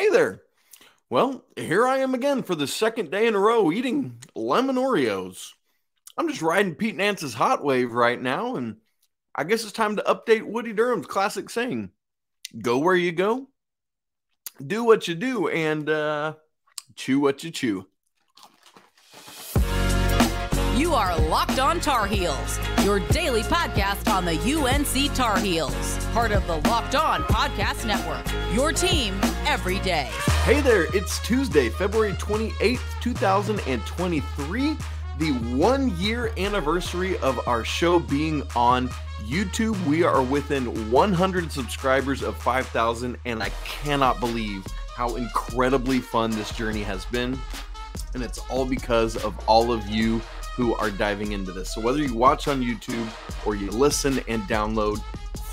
Hey there. Well, here I am again for the second day in a row eating lemon Oreos. I'm just riding Pete Nance's hot wave right now, and I guess it's time to update Woody Durham's classic saying go where you go, do what you do, and uh, chew what you chew. You are Locked On Tar Heels, your daily podcast on the UNC Tar Heels, part of the Locked On Podcast Network. Your team every day. Hey there, it's Tuesday, February 28th, 2023, the one year anniversary of our show being on YouTube. We are within 100 subscribers of 5,000, and I cannot believe how incredibly fun this journey has been. And it's all because of all of you who are diving into this. So, whether you watch on YouTube or you listen and download,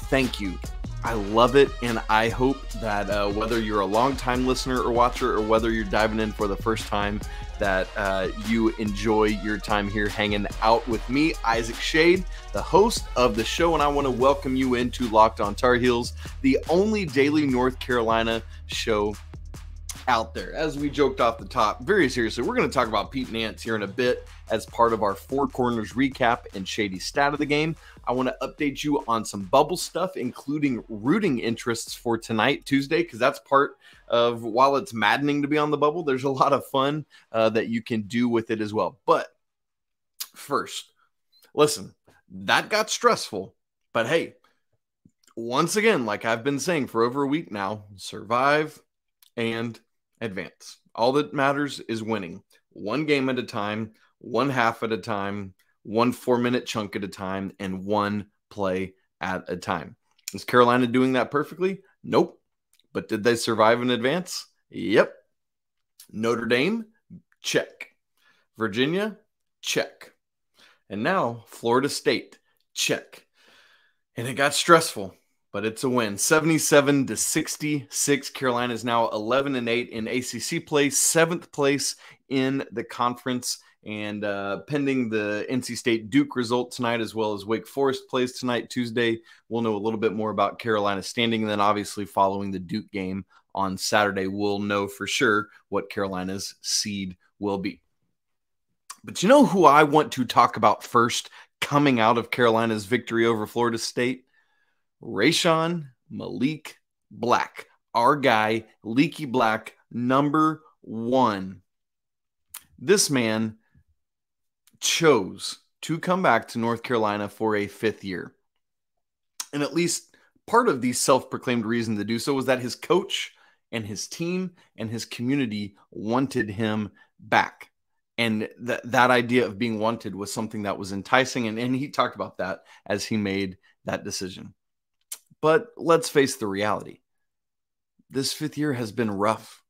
thank you. I love it. And I hope that uh, whether you're a long-time listener or watcher or whether you're diving in for the first time, that uh, you enjoy your time here hanging out with me, Isaac Schade, the host of the show. And I want to welcome you into Locked on Tar Heels, the only daily North Carolina show out there. As we joked off the top, very seriously, we're going to talk about Pete Nance here in a bit as part of our Four Corners recap and shady stat of the game. I want to update you on some bubble stuff, including rooting interests for tonight, Tuesday, because that's part of while it's maddening to be on the bubble, there's a lot of fun uh, that you can do with it as well. But first, listen, that got stressful, but hey, once again, like I've been saying for over a week now, survive and advance. All that matters is winning one game at a time, one half at a time, one four minute chunk at a time, and one play at a time. Is Carolina doing that perfectly? Nope. But did they survive in advance? Yep. Notre Dame, check. Virginia, check. And now Florida State, check. And it got stressful but it's a win. 77 to 66 carolina is now 11 and 8 in acc play seventh place in the conference and uh, pending the nc state duke result tonight as well as wake forest plays tonight tuesday. We'll know a little bit more about carolina standing and then obviously following the duke game on saturday we'll know for sure what carolina's seed will be. But you know who i want to talk about first coming out of carolina's victory over florida state Rechon Malik Black, our guy, Leaky Black, number one. This man chose to come back to North Carolina for a fifth year. And at least part of the self proclaimed reason to do so was that his coach and his team and his community wanted him back. And that, that idea of being wanted was something that was enticing. And, and he talked about that as he made that decision. But let's face the reality this fifth year has been rough.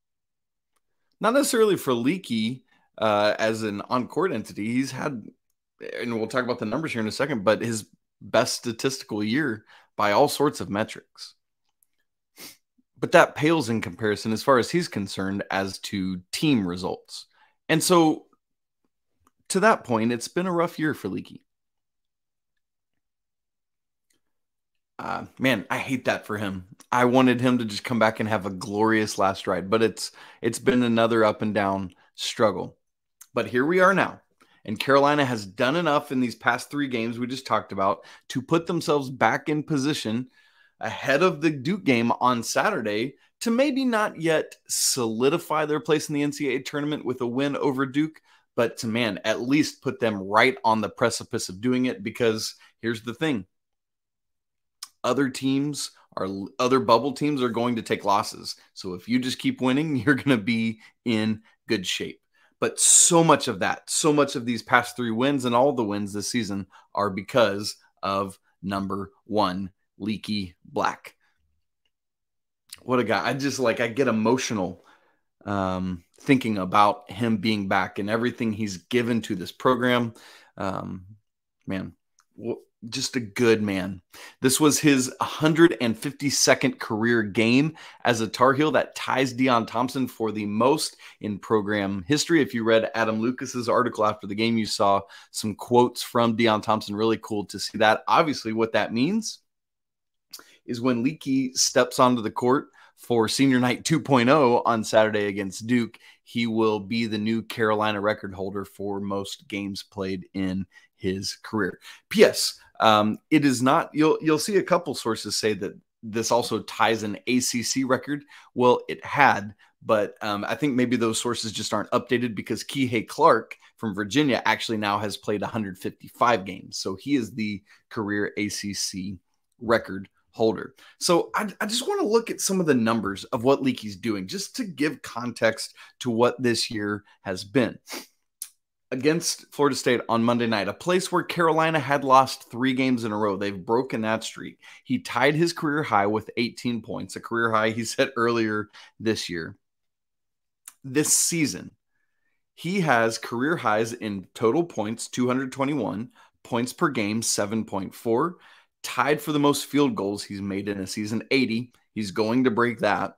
Not necessarily for Leaky uh, as an on court entity. He's had, and we'll talk about the numbers here in a second, but his best statistical year by all sorts of metrics. But that pales in comparison, as far as he's concerned, as to team results. And so, to that point, it's been a rough year for Leaky. Uh, man, I hate that for him. I wanted him to just come back and have a glorious last ride, but it's it's been another up and down struggle. But here we are now. And Carolina has done enough in these past 3 games we just talked about to put themselves back in position ahead of the Duke game on Saturday to maybe not yet solidify their place in the NCAA tournament with a win over Duke, but to man, at least put them right on the precipice of doing it because here's the thing other teams are other bubble teams are going to take losses. So if you just keep winning, you're going to be in good shape. But so much of that, so much of these past three wins and all the wins this season are because of number one, Leaky Black. What a guy. I just like, I get emotional um, thinking about him being back and everything he's given to this program. Um, man, just a good man. This was his 152nd career game as a Tar Heel that ties Deon Thompson for the most in program history. If you read Adam Lucas's article after the game, you saw some quotes from Deon Thompson. Really cool to see that. Obviously, what that means is when Leaky steps onto the court for senior night 2.0 on Saturday against Duke, he will be the new Carolina record holder for most games played in his career. P.S. Um, it is not. You'll you'll see a couple sources say that this also ties an ACC record. Well, it had, but um, I think maybe those sources just aren't updated because Kihei Clark from Virginia actually now has played 155 games, so he is the career ACC record holder. So I, I just want to look at some of the numbers of what Leaky's doing, just to give context to what this year has been against Florida State on Monday night, a place where Carolina had lost three games in a row. They've broken that streak. He tied his career high with 18 points, a career high he set earlier this year. This season, he has career highs in total points 221, points per game 7.4, tied for the most field goals he's made in a season 80. He's going to break that.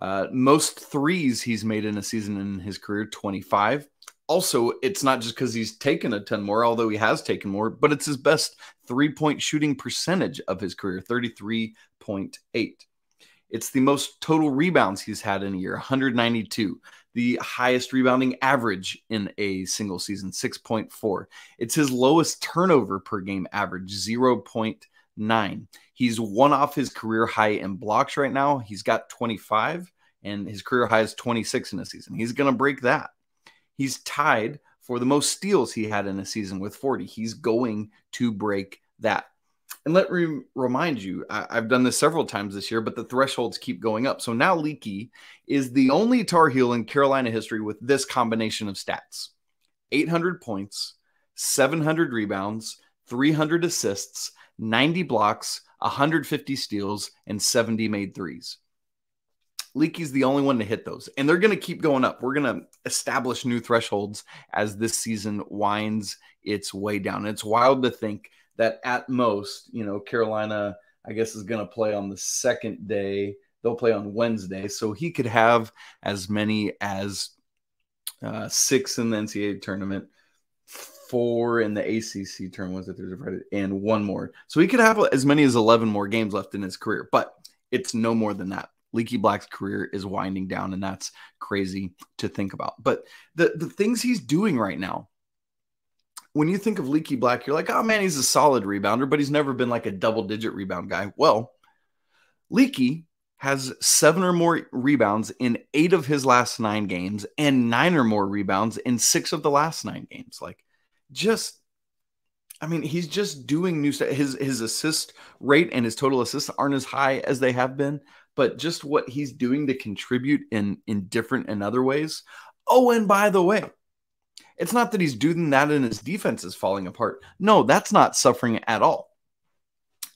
Uh, most threes he's made in a season in his career 25 also, it's not just because he's taken a ton more, although he has taken more, but it's his best three point shooting percentage of his career 33.8. It's the most total rebounds he's had in a year 192, the highest rebounding average in a single season 6.4. It's his lowest turnover per game average 0.9. He's one off his career high in blocks right now. He's got 25, and his career high is 26 in a season. He's going to break that. He's tied for the most steals he had in a season with 40. He's going to break that. And let me remind you, I, have done this several times this year, but the thresholds keep going up. So now Leaky is the only Tar Heel in Carolina history with this combination of stats 800 points, 700 rebounds, 300 assists, 90 blocks, 150 steals, and 70 made threes. Leaky's the only one to hit those, and they're going to keep going up. We're going to establish new thresholds as this season winds its way down. it's wild to think that at most, you know, Carolina, I guess, is going to play on the second day. They'll play on Wednesday, so he could have as many as uh, six in the NCAA tournament, four in the ACC tournament, there's a Friday, and one more. So he could have as many as 11 more games left in his career, but it's no more than that. Leaky Black's career is winding down, and that's crazy to think about. But the, the things he's doing right now, when you think of Leaky Black, you're like, oh man, he's a solid rebounder, but he's never been like a double digit rebound guy. Well, Leaky has seven or more rebounds in eight of his last nine games and nine or more rebounds in six of the last nine games. Like, just I mean, he's just doing new stuff. His his assist rate and his total assists aren't as high as they have been, but just what he's doing to contribute in in different and other ways. Oh, and by the way, it's not that he's doing that and his defense is falling apart. No, that's not suffering at all.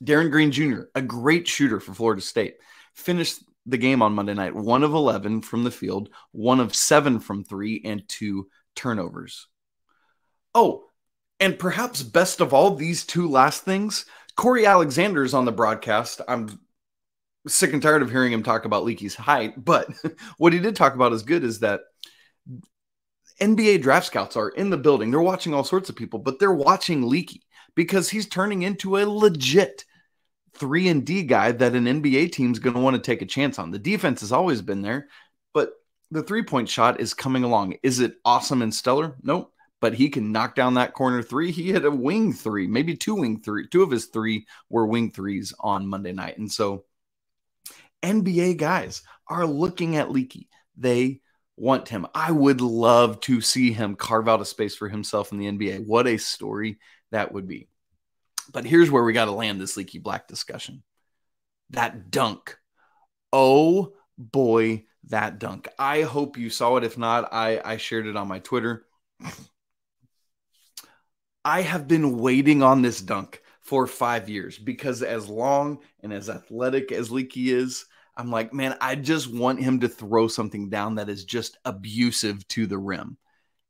Darin Green Jr., a great shooter for Florida State, finished the game on Monday night, one of 11 from the field, one of seven from three, and two turnovers. Oh, and perhaps best of all, these two last things, Cory Alexander is on the broadcast. I'm sick and tired of hearing him talk about Leaky's height, but what he did talk about is good is that NBA draft scouts are in the building. They're watching all sorts of people, but they're watching Leaky because he's turning into a legit 3 and D guy that an NBA team's going to want to take a chance on. The defense has always been there, but the three-point shot is coming along. Is it awesome and stellar? Nope. But he can knock down that corner three. He hit a wing three, maybe two wing three. Two of his three were wing threes on Monday night. And so NBA guys are looking at Leaky. They want him. I would love to see him carve out a space for himself in the NBA. What a story that would be. But here's where we got to land this Leaky Black discussion. That dunk. Oh boy, that dunk. I hope you saw it. If not, I, I shared it on my Twitter. I have been waiting on this dunk for five years because as long and as athletic as Leaky is, I'm like, man, I just want him to throw something down that is just abusive to the rim.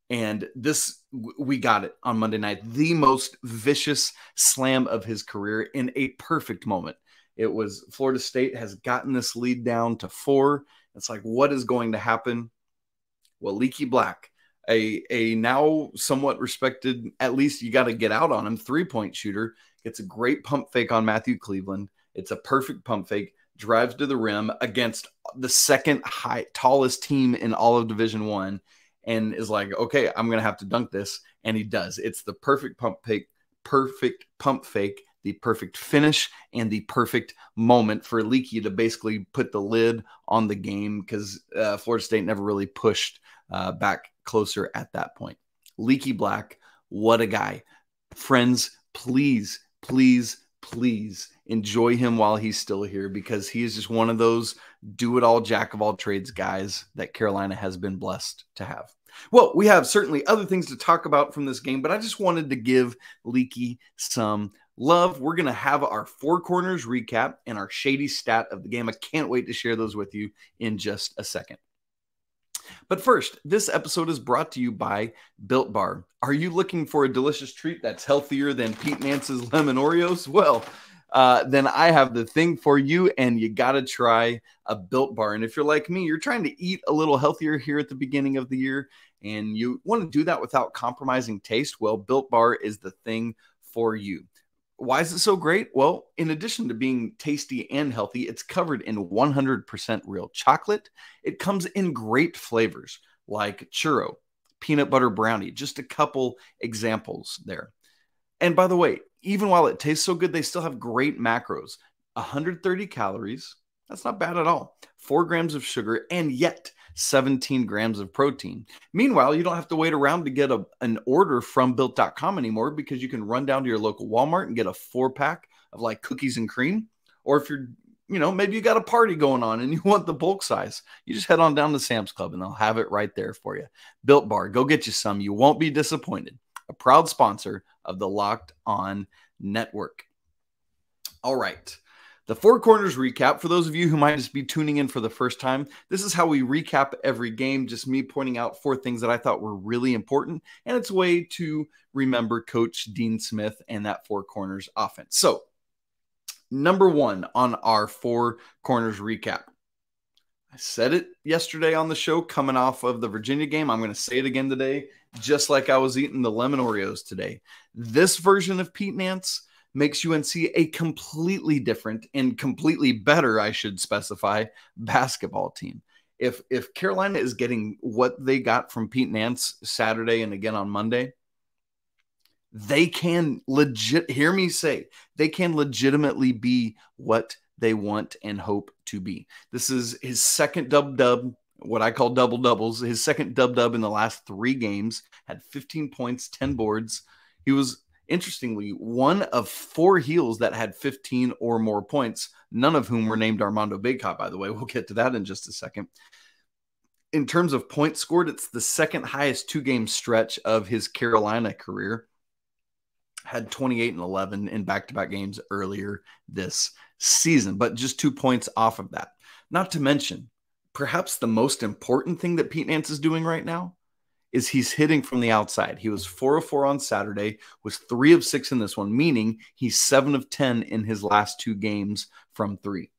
And this, we got it on Monday night. The most vicious slam of his career in a perfect moment. It was Florida State has gotten this lead down to four. It's like, what is going to happen? Well, Leaky Black, a, a now somewhat respected, at least you got to get out on him, three point shooter, it's a great pump fake on Matthew Cleveland. It's a perfect pump fake. drives to the rim against the second high tallest team in all of Division One, and is like, okay, I'm gonna have to dunk this, and he does. It's the perfect pump fake, perfect pump fake, the perfect finish, and the perfect moment for Leaky to basically put the lid on the game because uh, Florida State never really pushed uh, back closer at that point. Leaky Black, what a guy. Friends, please, please, please enjoy him while he's still here because he is just one of those do it all, jack of all trades guys that Carolina has been blessed to have. Well, we have certainly other things to talk about from this game, but I just wanted to give Leaky some love. We're going to have our four corners recap and our shady stat of the game. I can't wait to share those with you in just a second. But first, this episode is brought to you by Built Bar. Are you looking for a delicious treat that's healthier than Pete Nance's lemon Oreos? Well, uh, then I have the thing for you, and you got to try a Built Bar. And if you're like me, you're trying to eat a little healthier here at the beginning of the year, and you want to do that without compromising taste, well, Built Bar is the thing for you. Why is it so great? Well, in addition to being tasty and healthy, it's covered in 100% real chocolate. It comes in great flavors like churro, peanut butter brownie, just a couple examples there. And by the way, even while it tastes so good, they still have great macros 130 calories. That's not bad at all. Four grams of sugar, and yet 17 grams of protein. Meanwhile, you don't have to wait around to get a, an order from built.com anymore because you can run down to your local Walmart and get a four pack of like cookies and cream. Or if you're, you know, maybe you got a party going on and you want the bulk size, you just head on down to Sam's Club and they'll have it right there for you. Built Bar, go get you some. You won't be disappointed. A proud sponsor of the Locked On Network. All right. The Four Corners recap, for those of you who might just be tuning in for the first time, this is how we recap every game, just me pointing out four things that I thought were really important. And it's a way to remember Coach Dean Smith and that Four Corners offense. So, number one on our Four Corners recap. I said it yesterday on the show coming off of the Virginia game. I'm going to say it again today, just like I was eating the lemon Oreos today. This version of Pete Nance makes UNC a completely different and completely better, I should specify, basketball team. If if Carolina is getting what they got from Pete Nance Saturday and again on Monday, they can legit hear me say they can legitimately be what they want and hope to be. This is his second dub dub, what I call double doubles, his second dub dub in the last three games, had 15 points, 10 boards. He was Interestingly, one of four heels that had 15 or more points, none of whom were named Armando Bacot, by the way. We'll get to that in just a second. In terms of points scored, it's the second highest two game stretch of his Carolina career. Had 28 and 11 in back to back games earlier this season, but just two points off of that. Not to mention, perhaps the most important thing that Pete Nance is doing right now is he's hitting from the outside. He was 4 of 4 on Saturday, was 3 of 6 in this one, meaning he's 7 of 10 in his last two games from 3.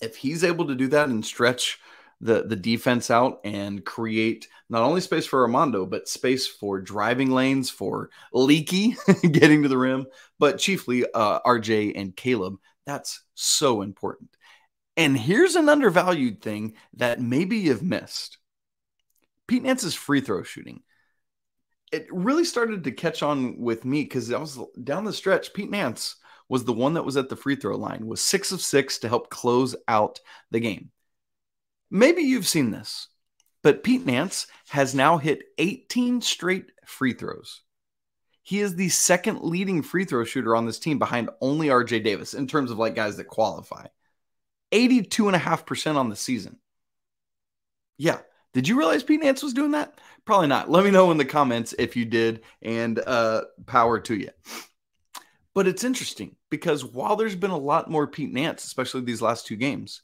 If he's able to do that and stretch the the defense out and create not only space for Armando, but space for driving lanes for Leaky getting to the rim, but chiefly uh, RJ and Caleb. That's so important. And here's an undervalued thing that maybe you've missed. Pete Nance's free throw shooting. It really started to catch on with me because I was down the stretch. Pete Nance was the one that was at the free throw line, was six of six to help close out the game. Maybe you've seen this, but Pete Nance has now hit 18 straight free throws. He is the second leading free throw shooter on this team behind only RJ Davis in terms of like guys that qualify. 82.5% on the season. Yeah, did you realize Pete Nance was doing that? Probably not. Let me know in the comments if you did, and uh, power to you. But it's interesting because while there's been a lot more Pete Nance, especially these last two games,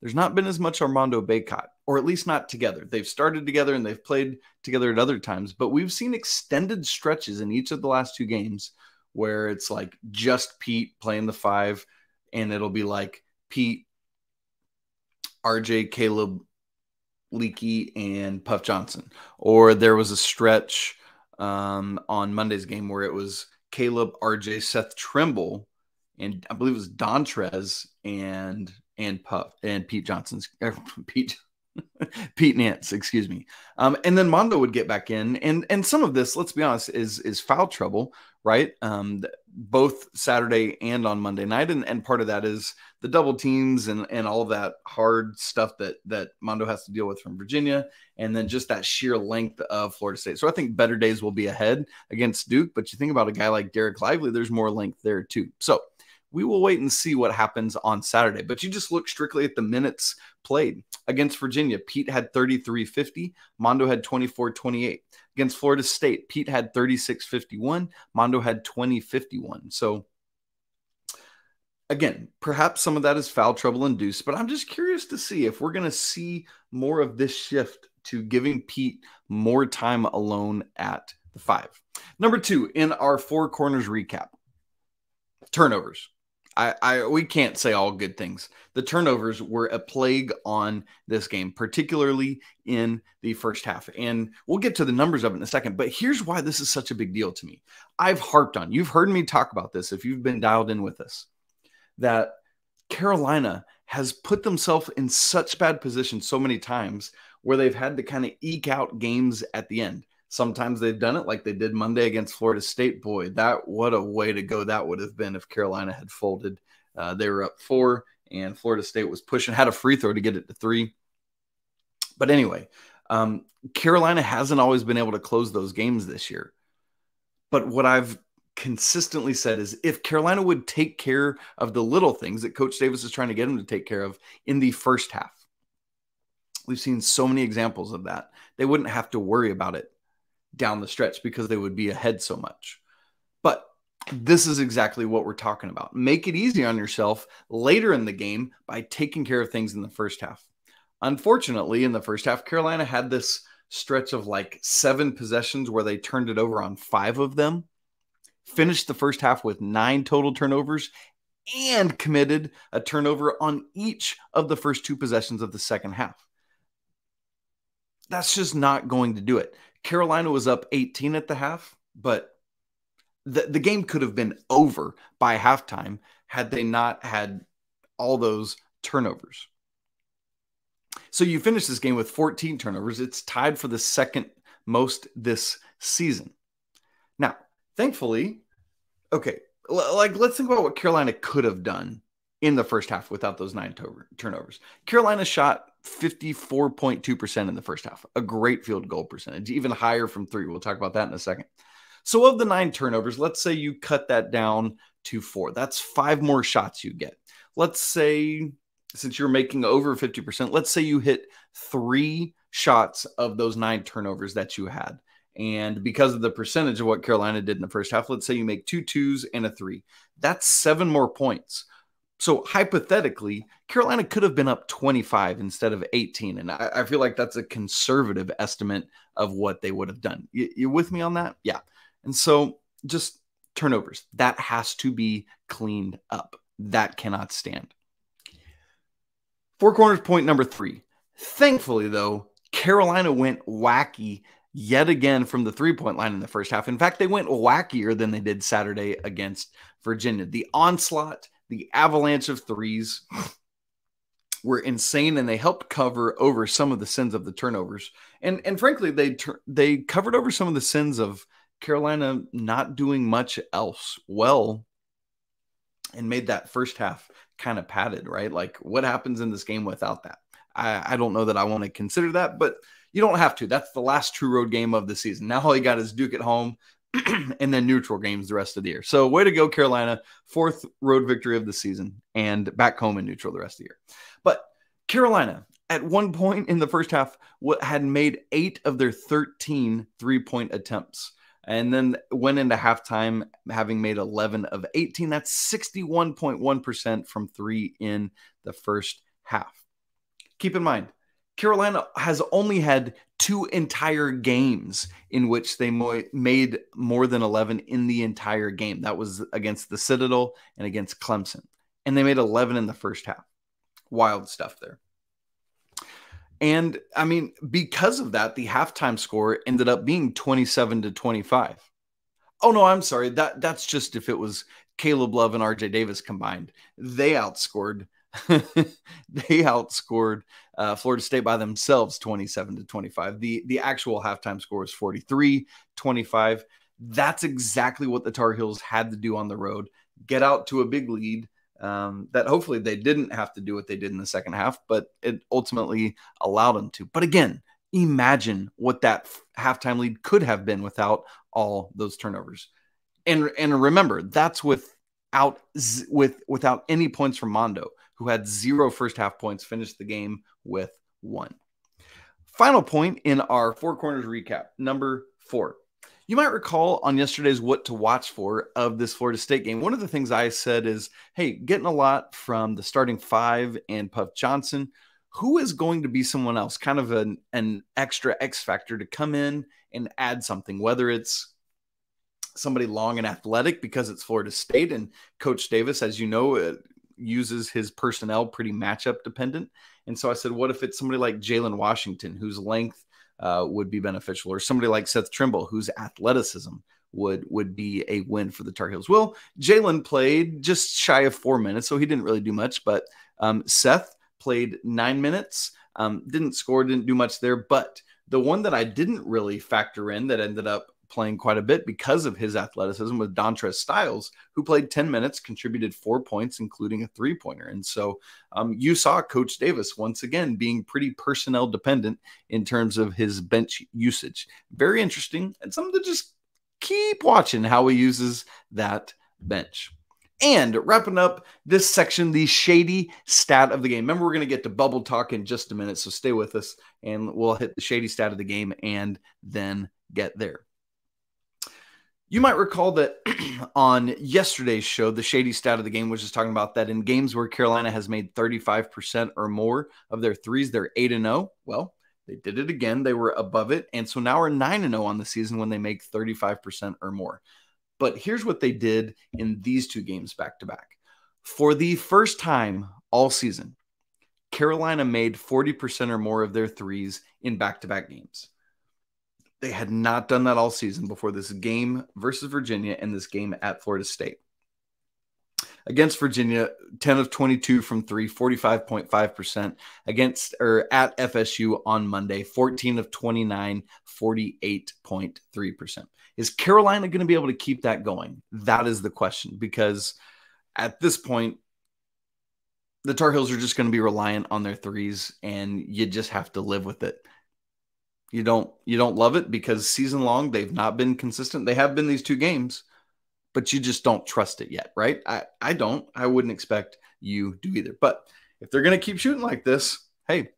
there's not been as much Armando Bacot, or at least not together. They've started together and they've played together at other times, but we've seen extended stretches in each of the last two games where it's like just Pete playing the five, and it'll be like Pete, RJ, Caleb, Leaky and Puff Johnson. Or there was a stretch um, on Monday's game where it was Caleb, RJ, Seth Trimble, and I believe it was Dontrez and and Puff and Pete Johnson's er, Pete Pete Nance, excuse me. Um, and then Mondo would get back in, and and some of this, let's be honest, is is foul trouble, right? Um, both Saturday and on Monday night, and and part of that is the double teams and and all that hard stuff that that Mondo has to deal with from Virginia, and then just that sheer length of Florida State. So I think better days will be ahead against Duke, but you think about a guy like Dereck Lively, there's more length there too. So we will wait and see what happens on Saturday. But you just look strictly at the minutes played against Virginia. Pete had 33 50, Mondo had 24 28. Against Florida State, Pete had 36 51, Mondo had 20 51. So, again, perhaps some of that is foul trouble induced, but I'm just curious to see if we're going to see more of this shift to giving Pete more time alone at the five. Number two, in our four corners recap, turnovers. I, I we can't say all good things. The turnovers were a plague on this game, particularly in the first half. And we'll get to the numbers of it in a second. But here's why this is such a big deal to me. I've harped on, you've heard me talk about this if you've been dialed in with us, that Carolina has put themselves in such bad position so many times where they've had to kind of eke out games at the end. Sometimes they've done it like they did Monday against Florida State. Boy, that what a way to go that would have been if Carolina had folded. Uh, they were up four, and Florida State was pushing, had a free throw to get it to three. But anyway, um, Carolina hasn't always been able to close those games this year. But what I've consistently said is if Carolina would take care of the little things that Coach Davis is trying to get them to take care of in the first half, we've seen so many examples of that. They wouldn't have to worry about it down the stretch because they would be ahead so much. But this is exactly what we're talking about. Make it easy on yourself later in the game by taking care of things in the first half. Unfortunately, in the first half, Carolina had this stretch of like seven possessions where they turned it over on five of them, finished the first half with nine total turnovers, and committed a turnover on each of the first two possessions of the second half. That's just not going to do it. Carolina was up 18 at the half, but the, the game could have been over by halftime had they not had all those turnovers. So you finish this game with 14 turnovers. It's tied for the second most this season. Now, thankfully, okay, like let's think about what Carolina could have done in the first half without those nine turnovers. Carolina shot 54.2% in the first half, a great field goal percentage, even higher from three. We'll talk about that in a second. So, of the nine turnovers, let's say you cut that down to four. That's five more shots you get. Let's say, since you're making over 50%, let's say you hit three shots of those nine turnovers that you had. And because of the percentage of what Carolina did in the first half, let's say you make two twos and a three. That's seven more points. So hypothetically, Carolina could have been up 25 instead of 18. And I, I, feel like that's a conservative estimate of what they would have done. You, you with me on that? Yeah. And so just turnovers, that has to be cleaned up. That cannot stand. Four corners point number three. Thankfully, though, Carolina went wacky yet again from the three point line in the first half. In fact, they went wackier than they did Saturday against Virginia. The onslaught the avalanche of threes were insane and they helped cover over some of the sins of the turnovers. And and frankly, they they covered over some of the sins of Carolina not doing much else well and made that first half kind of padded, right? Like what happens in this game without that? I, I don't know that I want to consider that, but you don't have to. That's the last true road game of the season. Now all you got is Duke at home. and then neutral games the rest of the year. So, way to go, Carolina. Fourth road victory of the season and back home in neutral the rest of the year. But Carolina, at one point in the first half, had made eight of their 13 three point attempts and then went into halftime having made 11 of 18. That's 61.1% from three in the first half. Keep in mind, Carolina has only had two entire games in which they mo- made more than 11 in the entire game. That was against the Citadel and against Clemson. And they made 11 in the first half. Wild stuff there. And I mean, because of that, the halftime score ended up being 27 to 25. Oh no, I'm sorry. That that's just if it was Caleb Love and RJ Davis combined. They outscored they outscored uh, Florida State by themselves 27 to 25. The the actual halftime score was 43 25. That's exactly what the Tar Heels had to do on the road. Get out to a big lead um, that hopefully they didn't have to do what they did in the second half, but it ultimately allowed them to. But again, imagine what that halftime lead could have been without all those turnovers. And and remember, that's without with without any points from Mondo, who had zero first half points, finished the game with one. Final point in our four corners recap, number four. You might recall on yesterday's what to watch for of this Florida State game. One of the things I said is, hey, getting a lot from the starting five and Puff Johnson who is going to be someone else, kind of an, an extra X factor to come in and add something, whether it's somebody long and athletic because it's Florida State and Coach Davis, as you know, uh, uses his personnel pretty matchup dependent. And so I said, what if it's somebody like Jalen Washington, whose length uh, would be beneficial, or somebody like Seth Trimble, whose athleticism would would be a win for the Tar Heels. Well, Jalen played just shy of four minutes, so he didn't really do much. But um, Seth played nine minutes, um, didn't score, didn't do much there. But the one that I didn't really factor in that ended up playing quite a bit because of his athleticism was Dontrez Styles, who played 10 minutes, contributed four points, including a three pointer. And so um, you saw Coach Davis once again being pretty personnel dependent in terms of his bench usage. Very interesting and something to just keep watching how he uses that bench. And wrapping up this section, the shady stat of the game. Remember, we're going to get to bubble talk in just a minute, so stay with us and we'll hit the shady stat of the game and then get there. You might recall that on yesterday's show, the shady stat of the game was just talking about that in games where Carolina has made 35% or more of their threes, they're 8 and 0. Well, they did it again. They were above it. And so now we're 9 and 0 on the season when they make 35% or more. But here's what they did in these two games back to back. For the first time all season, Carolina made 40% or more of their threes in back to back games. They had not done that all season before this game versus Virginia and this game at Florida State. Against Virginia, 10 of 22 from three, 45.5%. Against or at FSU on Monday, 14 of 29, 48.3%. Is Carolina going to be able to keep that going? That is the question because at this point, the Tar Heels are just going to be reliant on their threes, and you just have to live with it. You don't you don't love it because season long they've not been consistent. They have been these two games, but you just don't trust it yet, right? I I don't. I wouldn't expect you to either. But if they're going to keep shooting like this, hey,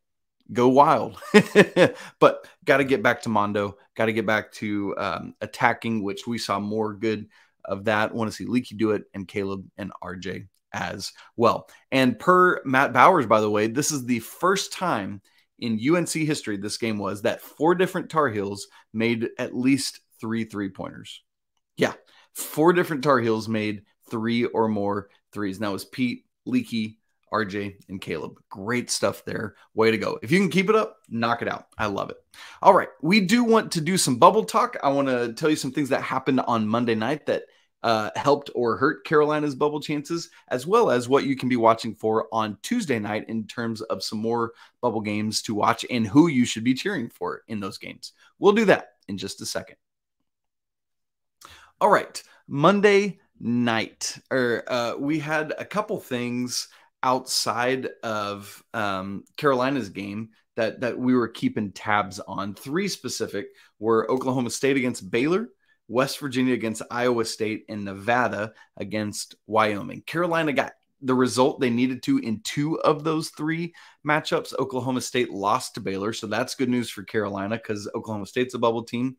go wild. but got to get back to Mondo, got to get back to um, attacking, which we saw more good of that. Want to see Leaky do it and Caleb and RJ as well. And per Matt Bowers, by the way, this is the first time in UNC history, this game was that four different Tar Heels made at least three three pointers. Yeah, four different Tar Heels made three or more threes. Now it was Pete, Leaky, RJ, and Caleb. Great stuff there. Way to go. If you can keep it up, knock it out. I love it. All right. We do want to do some bubble talk. I want to tell you some things that happened on Monday night that uh, helped or hurt Carolina's bubble chances, as well as what you can be watching for on Tuesday night in terms of some more bubble games to watch and who you should be cheering for in those games. We'll do that in just a second. All right. Monday night, or uh, we had a couple things outside of um, Carolina's game that that we were keeping tabs on. Three specific were Oklahoma State against Baylor, West Virginia against Iowa State, and Nevada against Wyoming. Carolina got the result they needed to in two of those three matchups. Oklahoma State lost to Baylor, so that's good news for Carolina because Oklahoma State's a bubble team.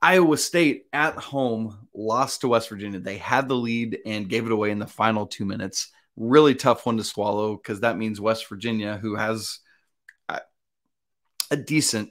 Iowa State at home lost to West Virginia. They had the lead and gave it away in the final two minutes really tough one to swallow because that means West Virginia, who has a, a decent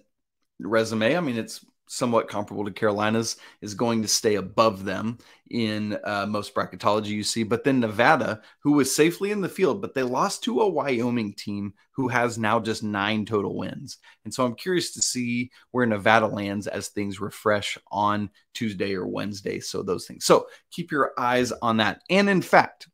resume. I mean, it's somewhat comparable to Carolina's, is going to stay above them in uh, most bracketology you see. But then Nevada, who was safely in the field, but they lost to a Wyoming team who has now just nine total wins. And so I'm curious to see where Nevada lands as things refresh on Tuesday or Wednesday. So those things. So keep your eyes on that. And in fact,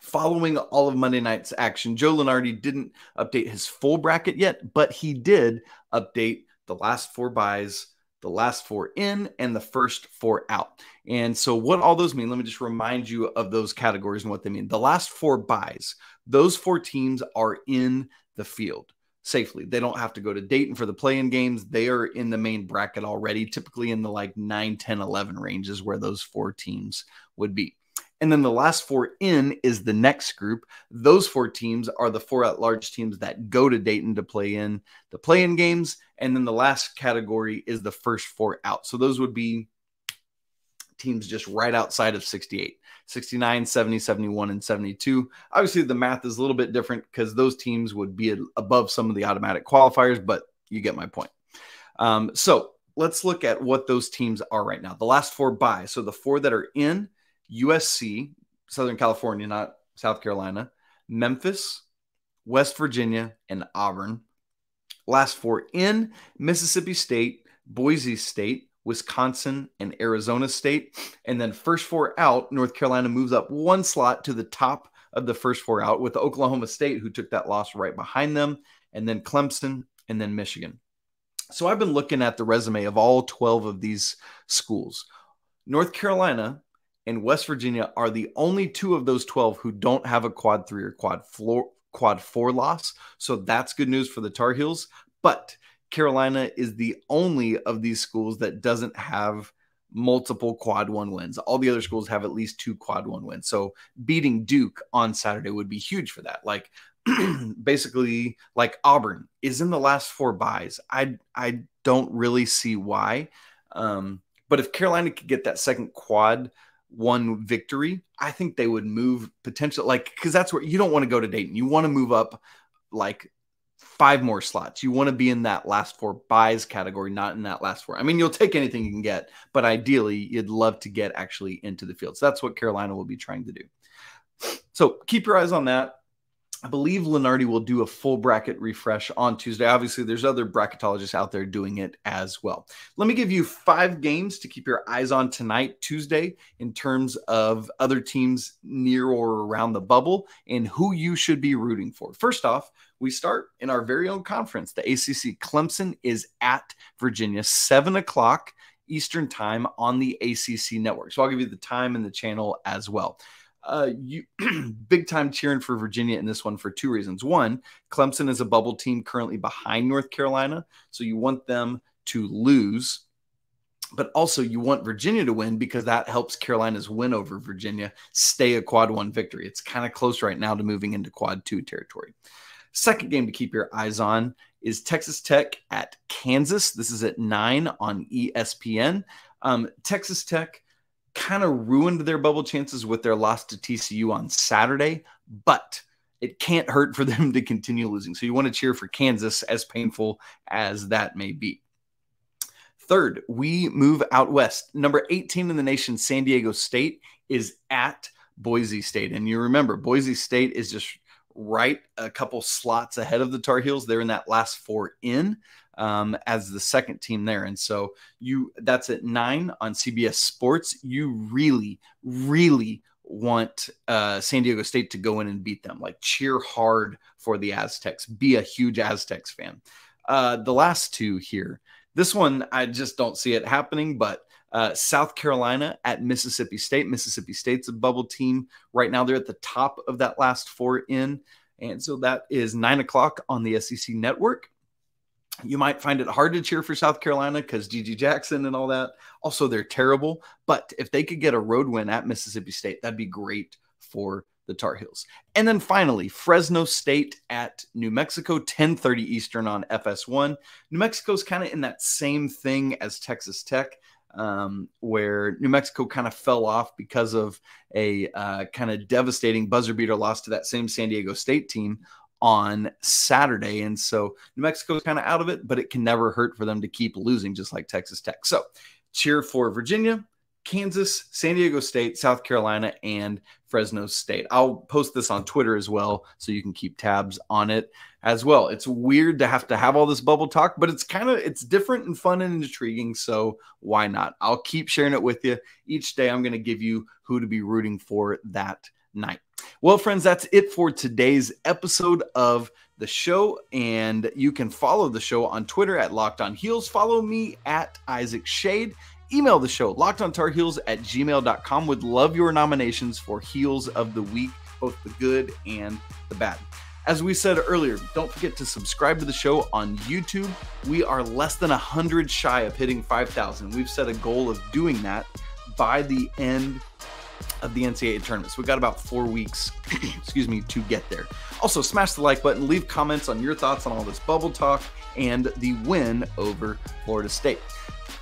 following all of Monday night's action, Joe Lunardi didn't update his full bracket yet, but he did update the last four buys, the last four in, and the first four out. And so, what all those mean, let me just remind you of those categories and what they mean. The last four buys, those four teams are in the field safely. They don't have to go to Dayton for the play in games. They are in the main bracket already, typically in the like 9, 10, 11 ranges where those four teams would be. And then the last four in is the next group. Those four teams are the four at large teams that go to Dayton to play in the play in games. And then the last category is the first four out. So those would be teams just right outside of 68 69, 70, 71, and 72. Obviously, the math is a little bit different because those teams would be above some of the automatic qualifiers, but you get my point. Um, so let's look at what those teams are right now. The last four by. So the four that are in USC, Southern California, not South Carolina, Memphis, West Virginia, and Auburn. Last four in Mississippi State, Boise State, Wisconsin, and Arizona State. And then first four out, North Carolina moves up one slot to the top of the first four out with Oklahoma State, who took that loss right behind them, and then Clemson, and then Michigan. So I've been looking at the resume of all 12 of these schools. North Carolina and West Virginia are the only two of those 12 who don't have a quad three or quad four, quad four loss. So that's good news for the Tar Heels. But Carolina is the only of these schools that doesn't have multiple quad one wins. All the other schools have at least two quad one wins. So beating Duke on Saturday would be huge for that. Like basically like Auburn is in the last four buys. I I don't really see why. Um, but if Carolina could get that second quad one victory, I think they would move potential like because that's where you don't want to go to Dayton. You want to move up like five more slots. You want to be in that last four buys category, not in that last four. I mean, you'll take anything you can get, but ideally, you'd love to get actually into the field. So that's what Carolina will be trying to do. So keep your eyes on that. I believe Lunardi will do a full bracket refresh on Tuesday. Obviously, there's other bracketologists out there doing it as well. Let me give you five games to keep your eyes on tonight, Tuesday, in terms of other teams near or around the bubble and who you should be rooting for. First off, we start in our very own conference. The ACC Clemson is at Virginia, seven o'clock Eastern time on the ACC network. So I'll give you the time and the channel as well uh, you big time cheering for Virginia in this one for two reasons. One, Clemson is a bubble team currently behind North Carolina, so you want them to lose, but also you want Virginia to win because that helps Carolina's win over Virginia stay a quad one victory. It's kind of close right now to moving into quad two territory. Second game to keep your eyes on is Texas Tech at Kansas. This is at nine on ESPN. Um, Texas Tech kind of ruined their bubble chances with their loss to TCU on Saturday, but it can't hurt for them to continue losing. So you want to cheer for Kansas, as painful as that may be. Third, we move out west. Number 18 in the nation, San Diego State, is at Boise State. And you remember, Boise State is just right a couple slots ahead of the Tar Heels. They're in that last four in um, as the second team there. And so you that's at nine on CBS Sports. You really, really want uh, San Diego State to go in and beat them. Like cheer hard for the Aztecs. Be a huge Aztecs fan. Uh, the last two here. This one I just don't see it happening, but uh, South Carolina at Mississippi State. Mississippi State's a bubble team right now. They're at the top of that last four in. And so that is nine o'clock on the SEC network. You might find it hard to cheer for South Carolina because GG Jackson and all that. Also, they're terrible. But if they could get a road win at Mississippi State, that'd be great for the Tar Heels. And then finally, Fresno State at New Mexico, 10:30 Eastern on FS1. New Mexico's kind of in that same thing as Texas Tech. Um, where New Mexico kind of fell off because of a uh, kind of devastating buzzer beater loss to that same San Diego State team on Saturday. And so New Mexico's kind of out of it, but it can never hurt for them to keep losing, just like Texas Tech. So cheer for Virginia, Kansas, San Diego State, South Carolina, and Fresno State. I'll post this on Twitter as well so you can keep tabs on it as well. It's weird to have to have all this bubble talk, but it's kind of it's different and fun and intriguing, so why not? I'll keep sharing it with you. Each day I'm going to give you who to be rooting for that night. Well, friends, that's it for today's episode of the show. And you can follow the show on Twitter at Locked On Heels. Follow me at Isaac Schade. Email the show, lockedontarheels at gmail.com. Would love your nominations for Heels of the Week, both the good and the bad. As we said earlier, don't forget to subscribe to the show on YouTube. We are less than 100 shy of hitting 5,000. We've set a goal of doing that by the end of the NCAA tournament. So we've got about four weeks, excuse me, to get there. Also, smash the like button, leave comments on your thoughts on all this bubble talk and the win over Florida State.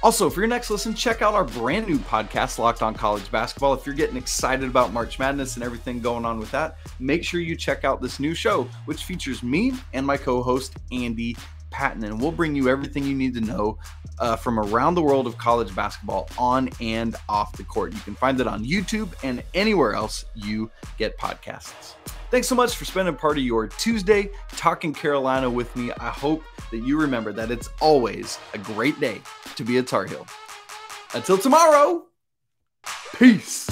Also, for your next listen, check out our brand new podcast, Locked On College Basketball. If you're getting excited about March Madness and everything going on with that, make sure you check out this new show, which features me and my co host, Andy Patton, and we'll bring you everything you need to know uh, from around the world of college basketball on and off the court. You can find it on YouTube and anywhere else you get podcasts. Thanks so much for spending part of your Tuesday talking Carolina with me. I hope that you remember that it's always a great day to be a Tar Heel. Until tomorrow, peace.